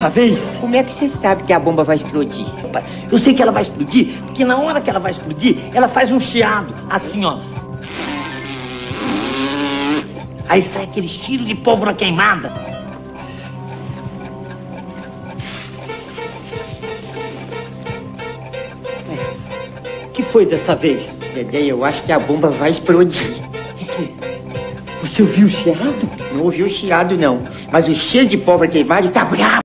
Uma vez, Como é que você sabe que a bomba vai explodir? rapaz, eu sei que ela vai explodir, porque na hora que ela vai explodir, ela faz um chiado, assim, ó. Aí sai aquele tiro de pólvora queimada. O que foi dessa vez? Dedé, eu acho que a bomba vai explodir. Você ouviu o chiado? Não ouviu o chiado, não. Mas o cheiro de pólvora queimada tá bravo.